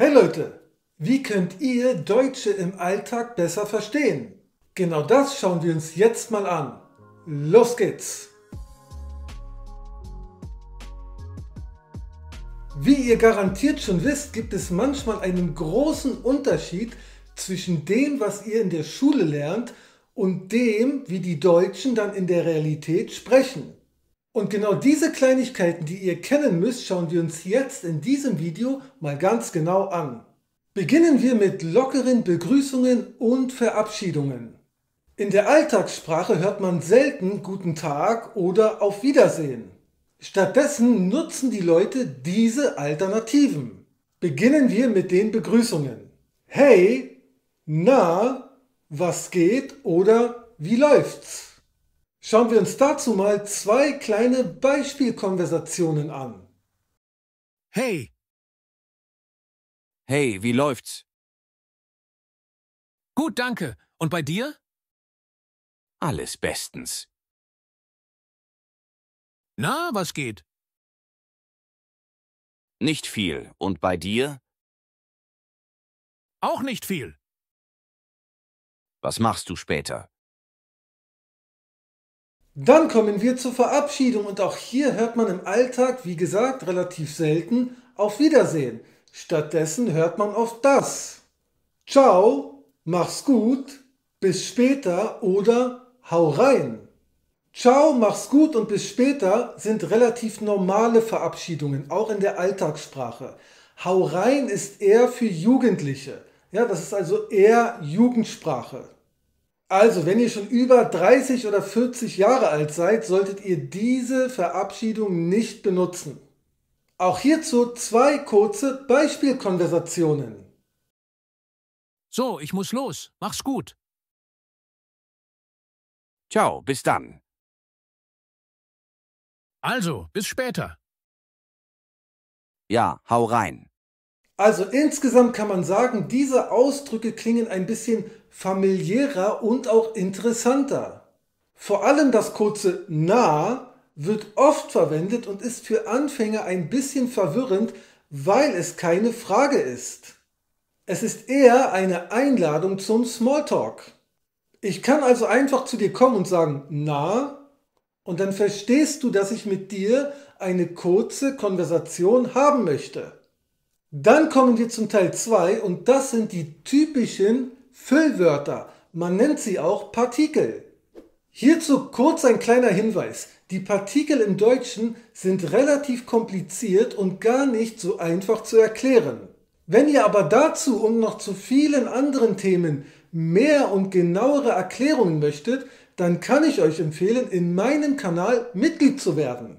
Hey Leute, wie könnt ihr Deutsche im Alltag besser verstehen? Genau das schauen wir uns jetzt mal an. Los geht's! Wie ihr garantiert schon wisst, gibt es manchmal einen großen Unterschied zwischen dem, was ihr in der Schule lernt und dem, wie die Deutschen dann in der Realität sprechen. Und genau diese Kleinigkeiten, die ihr kennen müsst, schauen wir uns jetzt in diesem Video mal ganz genau an. Beginnen wir mit lockeren Begrüßungen und Verabschiedungen. In der Alltagssprache hört man selten Guten Tag oder Auf Wiedersehen. Stattdessen nutzen die Leute diese Alternativen. Beginnen wir mit den Begrüßungen. Hey, na, was geht oder wie läuft's? Schauen wir uns dazu mal zwei kleine Beispielkonversationen an. Hey, Hey, wie läuft's? gut, danke. Und bei dir? Alles bestens. Na, was geht? Nicht viel. Und bei dir? Auch nicht viel. Was machst du später? Dann kommen wir zur Verabschiedung und auch hier hört man im Alltag, wie gesagt, relativ selten Auf Wiedersehen. Stattdessen hört man oft das. Ciao, mach's gut, bis später oder hau rein. Ciao, mach's gut und bis später sind relativ normale Verabschiedungen, auch in der Alltagssprache. Hau rein ist eher für Jugendliche. Ja, das ist also eher Jugendsprache. Also, wenn ihr schon über 30 oder 40 Jahre alt seid, solltet ihr diese Verabschiedung nicht benutzen. Auch hierzu zwei kurze Beispielkonversationen. So, ich muss los. Mach's gut. Ciao, bis dann. Also, bis später. Ja, hau rein. Also insgesamt kann man sagen, diese Ausdrücke klingen ein bisschen familiärer und auch interessanter. Vor allem das kurze na wird oft verwendet und ist für Anfänger ein bisschen verwirrend, weil es keine Frage ist. Es ist eher eine Einladung zum Smalltalk. Ich kann also einfach zu dir kommen und sagen na und dann verstehst du, dass ich mit dir eine kurze Konversation haben möchte. Dann kommen wir zum Teil 2 und das sind die typischen Füllwörter. Man nennt sie auch Partikel. Hierzu kurz ein kleiner Hinweis. Die Partikel im Deutschen sind relativ kompliziert und gar nicht so einfach zu erklären. Wenn ihr aber dazu und noch zu vielen anderen Themen mehr und genauere Erklärungen möchtet, dann kann ich euch empfehlen, in meinem Kanal Mitglied zu werden.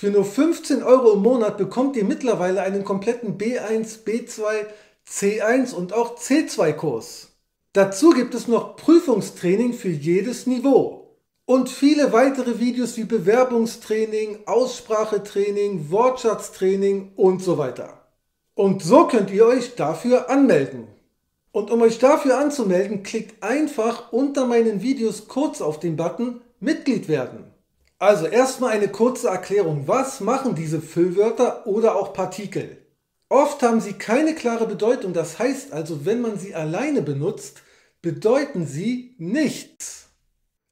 Für nur 15 Euro im Monat bekommt ihr mittlerweile einen kompletten B1, B2, C1 und auch C2 Kurs. Dazu gibt es noch Prüfungstraining für jedes Niveau. Und viele weitere Videos wie Bewerbungstraining, Aussprachetraining, Wortschatztraining und so weiter. Und so könnt ihr euch dafür anmelden. Und um euch dafür anzumelden, klickt einfach unter meinen Videos kurz auf den Button Mitglied werden. Also erstmal eine kurze Erklärung. Was machen diese Füllwörter oder auch Partikel? Oft haben sie keine klare Bedeutung, das heißt also, wenn man sie alleine benutzt, bedeuten sie nichts.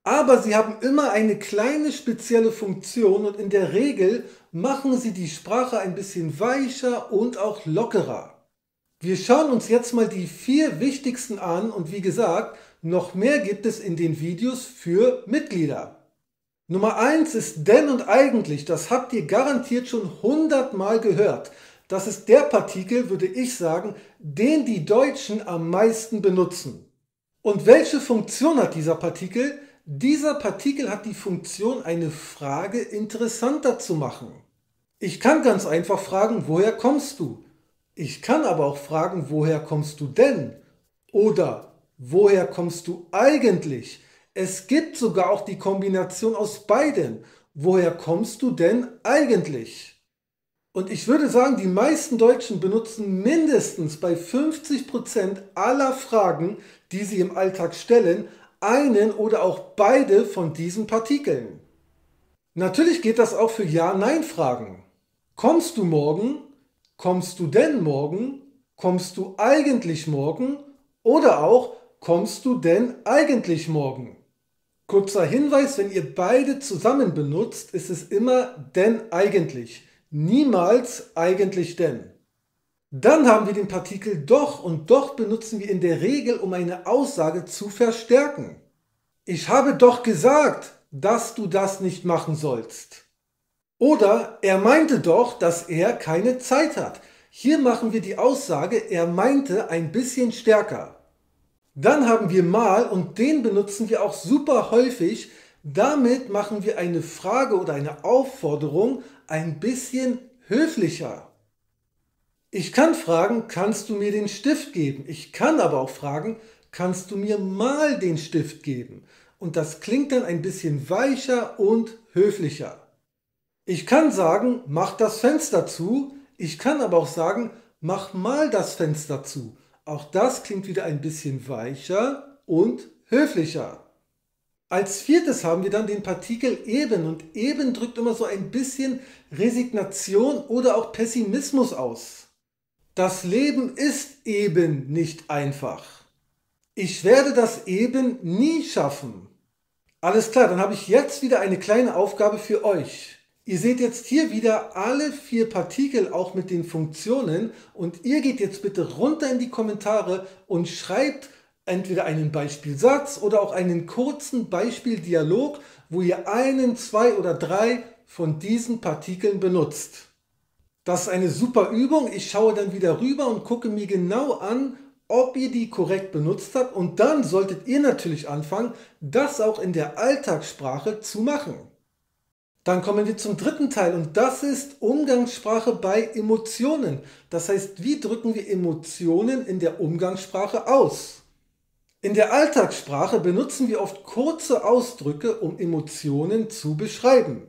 Aber sie haben immer eine kleine spezielle Funktion und in der Regel machen sie die Sprache ein bisschen weicher und auch lockerer. Wir schauen uns jetzt mal die vier wichtigsten an und wie gesagt, noch mehr gibt es in den Videos für Mitglieder. Nummer eins ist denn und eigentlich, das habt ihr garantiert schon hundertmal gehört. Das ist der Partikel, würde ich sagen, den die Deutschen am meisten benutzen. Und welche Funktion hat dieser Partikel? Dieser Partikel hat die Funktion, eine Frage interessanter zu machen. Ich kann ganz einfach fragen, woher kommst du? Ich kann aber auch fragen, woher kommst du denn? Oder woher kommst du eigentlich? Es gibt sogar auch die Kombination aus beiden. Woher kommst du denn eigentlich? Und ich würde sagen, die meisten Deutschen benutzen mindestens bei 50% aller Fragen, die sie im Alltag stellen, einen oder auch beide von diesen Partikeln. Natürlich geht das auch für Ja-Nein-Fragen. Kommst du morgen? Kommst du denn morgen? kommst du eigentlich morgen oder auch kommst du denn eigentlich morgen? Kurzer Hinweis, wenn ihr beide zusammen benutzt, ist es immer denn eigentlich, niemals eigentlich denn. Dann haben wir den Partikel doch und doch benutzen wir in der Regel, um eine Aussage zu verstärken. Ich habe doch gesagt, dass du das nicht machen sollst. Oder er meinte doch, dass er keine Zeit hat. Hier machen wir die Aussage, er meinte ein bisschen stärker. Dann haben wir mal und den benutzen wir auch super häufig. Damit machen wir eine Frage oder eine Aufforderung ein bisschen höflicher. Ich kann fragen, kannst du mir den Stift geben? Ich kann aber auch fragen, kannst du mir mal den Stift geben? Und das klingt dann ein bisschen weicher und höflicher. Ich kann sagen, mach das Fenster zu. Ich kann aber auch sagen, mach mal das Fenster zu. Auch das klingt wieder ein bisschen weicher und höflicher. Als viertes haben wir dann den Partikel eben und eben drückt immer so ein bisschen Resignation oder auch Pessimismus aus. Das Leben ist eben nicht einfach. Ich werde das eben nie schaffen. Alles klar, dann habe ich jetzt wieder eine kleine Aufgabe für euch. Ihr seht jetzt hier wieder alle vier Partikel auch mit den Funktionen und ihr geht jetzt bitte runter in die Kommentare und schreibt entweder einen Beispielsatz oder auch einen kurzen Beispieldialog, wo ihr einen, zwei oder drei von diesen Partikeln benutzt. Das ist eine super Übung. Ich schaue dann wieder rüber und gucke mir genau an, ob ihr die korrekt benutzt habt und dann solltet ihr natürlich anfangen, das auch in der Alltagssprache zu machen. Dann kommen wir zum dritten Teil und das ist Umgangssprache bei Emotionen. Das heißt, wie drücken wir Emotionen in der Umgangssprache aus? In der Alltagssprache benutzen wir oft kurze Ausdrücke, um Emotionen zu beschreiben.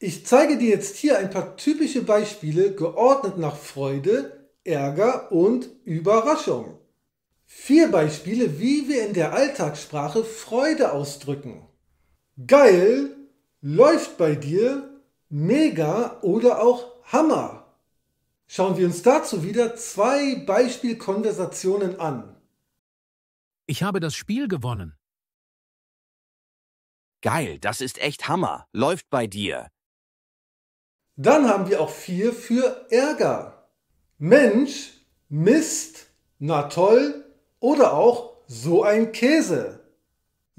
Ich zeige dir jetzt hier ein paar typische Beispiele geordnet nach Freude, Ärger und Überraschung. Vier Beispiele, wie wir in der Alltagssprache Freude ausdrücken. Geil, läuft bei dir, mega oder auch Hammer. Schauen wir uns dazu wieder zwei Beispielkonversationen an. Ich habe das Spiel gewonnen. Geil, das ist echt Hammer. Läuft bei dir. Dann haben wir auch vier für Ärger. Mensch, Mist, na toll oder auch so ein Käse.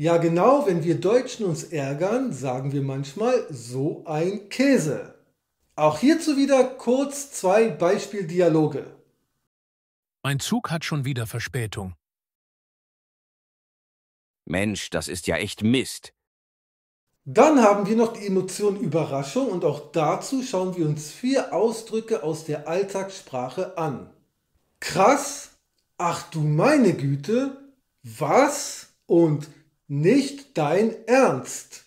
Ja genau, wenn wir Deutschen uns ärgern, sagen wir manchmal so ein Käse. Auch hierzu wieder kurz zwei Beispieldialoge. Mein Zug hat schon wieder Verspätung. Mensch, das ist ja echt Mist. Dann haben wir noch die Emotion Überraschung und auch dazu schauen wir uns vier Ausdrücke aus der Alltagssprache an. Krass, ach du meine Güte, was und nicht dein Ernst.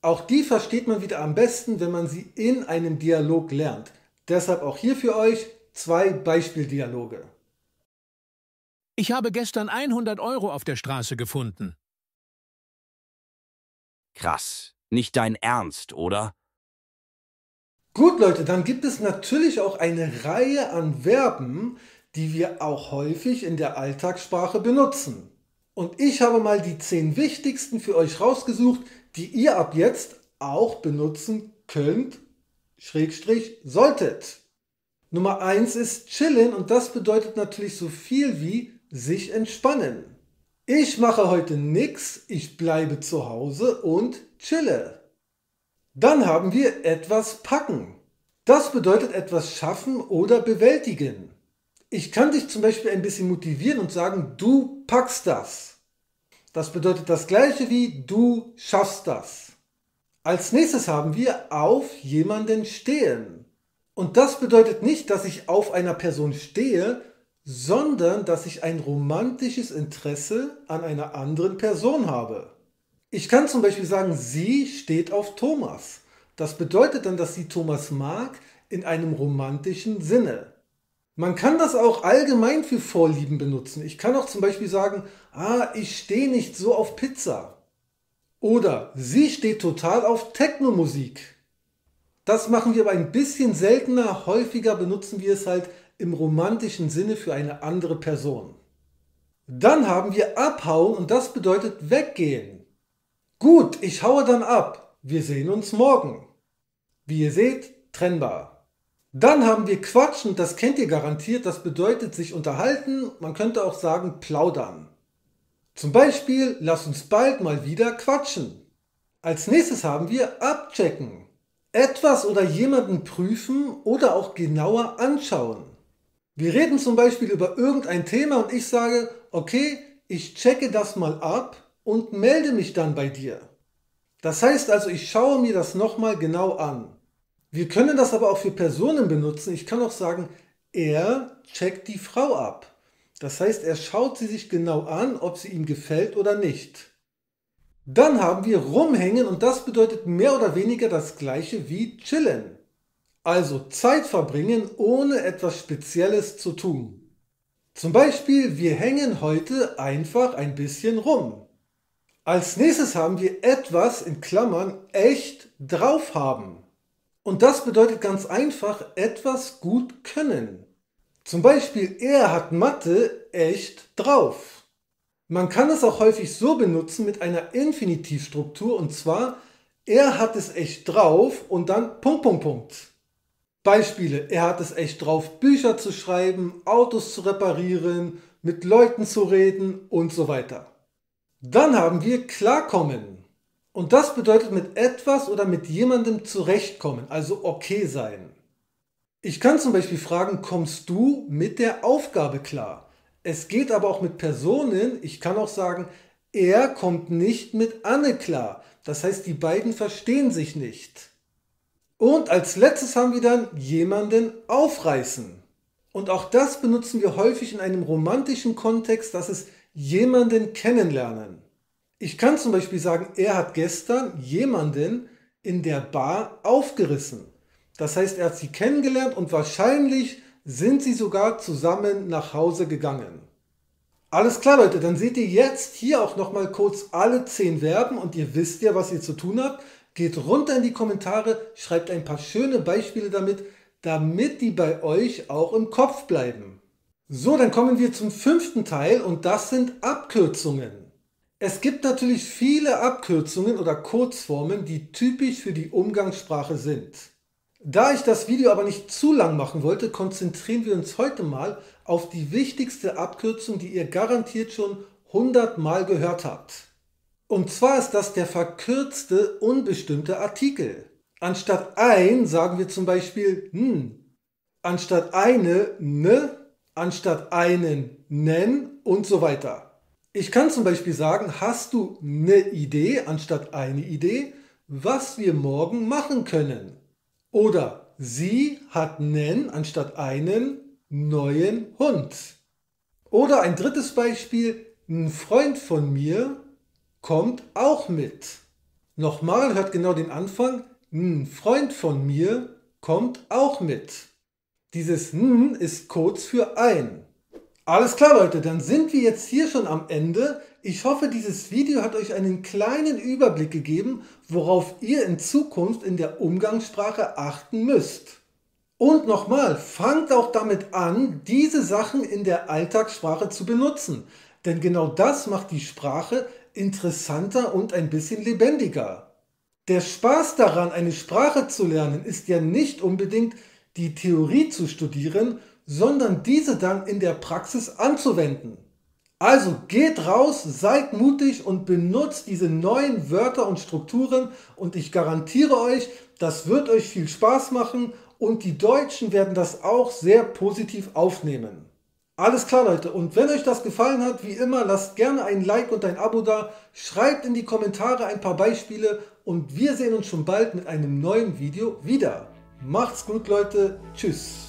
Auch die versteht man wieder am besten, wenn man sie in einem Dialog lernt. Deshalb auch hier für euch zwei Beispieldialoge. Ich habe gestern 100 Euro auf der Straße gefunden. Krass. Nicht dein Ernst, oder? Gut, Leute, dann gibt es natürlich auch eine Reihe an Verben, die wir auch häufig in der Alltagssprache benutzen. Und ich habe mal die zehn wichtigsten für euch rausgesucht, die ihr ab jetzt auch benutzen könnt, Schrägstrich, solltet. Nummer eins ist chillen und das bedeutet natürlich so viel wie sich entspannen. Ich mache heute nix, ich bleibe zu Hause und chille. Dann haben wir etwas packen. Das bedeutet etwas schaffen oder bewältigen. Ich kann dich zum Beispiel ein bisschen motivieren und sagen, du packst das. Das bedeutet das gleiche wie du schaffst das. Als nächstes haben wir auf jemanden stehen. Und das bedeutet nicht, dass ich auf einer Person stehe, sondern dass ich ein romantisches Interesse an einer anderen Person habe. Ich kann zum Beispiel sagen, sie steht auf Thomas. Das bedeutet dann, dass sie Thomas mag in einem romantischen Sinne. Man kann das auch allgemein für Vorlieben benutzen. Ich kann auch zum Beispiel sagen, ah, ich stehe nicht so auf Pizza. Oder sie steht total auf Technomusik. Das machen wir aber ein bisschen seltener, häufiger benutzen wir es halt im romantischen Sinne für eine andere Person. Dann haben wir abhauen und das bedeutet weggehen. Gut, ich haue dann ab. Wir sehen uns morgen. Wie ihr seht, trennbar. Dann haben wir quatschen, das kennt ihr garantiert, das bedeutet sich unterhalten, man könnte auch sagen plaudern. Zum Beispiel, lass uns bald mal wieder quatschen. Als nächstes haben wir abchecken. Etwas oder jemanden prüfen oder auch genauer anschauen. Wir reden zum Beispiel über irgendein Thema und ich sage, okay, ich checke das mal ab und melde mich dann bei dir. Das heißt also, ich schaue mir das nochmal genau an. Wir können das aber auch für Personen benutzen. Ich kann auch sagen, er checkt die Frau ab. Das heißt, er schaut sie sich genau an, ob sie ihm gefällt oder nicht. Dann haben wir rumhängen und das bedeutet mehr oder weniger das gleiche wie chillen. Also Zeit verbringen, ohne etwas Spezielles zu tun. Zum Beispiel, wir hängen heute einfach ein bisschen rum. Als nächstes haben wir etwas in Klammern echt drauf haben. Und das bedeutet ganz einfach etwas gut können. Zum Beispiel, er hat Mathe echt drauf. Man kann es auch häufig so benutzen mit einer Infinitivstruktur und zwar, er hat es echt drauf und dann Punkt, Punkt, Punkt. Beispiele, er hat es echt drauf, Bücher zu schreiben, Autos zu reparieren, mit Leuten zu reden und so weiter. Dann haben wir klarkommen. Und das bedeutet mit etwas oder mit jemandem zurechtkommen, also okay sein. Ich kann zum Beispiel fragen, kommst du mit der Aufgabe klar? Es geht aber auch mit Personen. Ich kann auch sagen, er kommt nicht mit Anne klar. Das heißt, die beiden verstehen sich nicht. Und als letztes haben wir dann jemanden aufreißen. Und auch das benutzen wir häufig in einem romantischen Kontext, das ist jemanden kennenlernen. Ich kann zum Beispiel sagen, er hat gestern jemanden in der Bar aufgerissen. Das heißt, er hat sie kennengelernt und wahrscheinlich sind sie sogar zusammen nach Hause gegangen. Alles klar, Leute, dann seht ihr jetzt hier auch nochmal kurz alle 10 Verben und ihr wisst ja, was ihr zu tun habt. Geht runter in die Kommentare, schreibt ein paar schöne Beispiele damit, damit die bei euch auch im Kopf bleiben. So, dann kommen wir zum fünften Teil und das sind Abkürzungen. Es gibt natürlich viele Abkürzungen oder Kurzformen, die typisch für die Umgangssprache sind. Da ich das Video aber nicht zu lang machen wollte, konzentrieren wir uns heute mal auf die wichtigste Abkürzung, die ihr garantiert schon 100 Mal gehört habt. Und zwar ist das der verkürzte unbestimmte Artikel. Anstatt ein sagen wir zum Beispiel n. Anstatt eine ne, anstatt einen nen und so weiter. Ich kann zum Beispiel sagen, hast du ne Idee anstatt eine Idee, was wir morgen machen können? Oder sie hat nen anstatt einen neuen Hund. Oder ein drittes Beispiel, ein Freund von mir kommt auch mit. Nochmal hört genau den Anfang, ein Freund von mir kommt auch mit. Dieses n ist kurz für ein. Alles klar Leute, dann sind wir jetzt hier schon am Ende. Ich hoffe, dieses Video hat euch einen kleinen Überblick gegeben, worauf ihr in Zukunft in der Umgangssprache achten müsst. Und nochmal, fangt auch damit an, diese Sachen in der Alltagssprache zu benutzen. Denn genau das macht die Sprache interessanter und ein bisschen lebendiger. Der Spaß daran, eine Sprache zu lernen, ist ja nicht unbedingt die Theorie zu studieren, sondern diese dann in der Praxis anzuwenden. Also geht raus, seid mutig und benutzt diese neuen Wörter und Strukturen und ich garantiere euch, das wird euch viel Spaß machen und die Deutschen werden das auch sehr positiv aufnehmen. Alles klar Leute und wenn euch das gefallen hat, wie immer, lasst gerne ein Like und ein Abo da, schreibt in die Kommentare ein paar Beispiele und wir sehen uns schon bald mit einem neuen Video wieder. Macht's gut Leute, tschüss.